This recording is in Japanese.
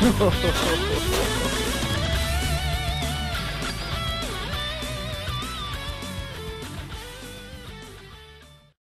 ハハハハ!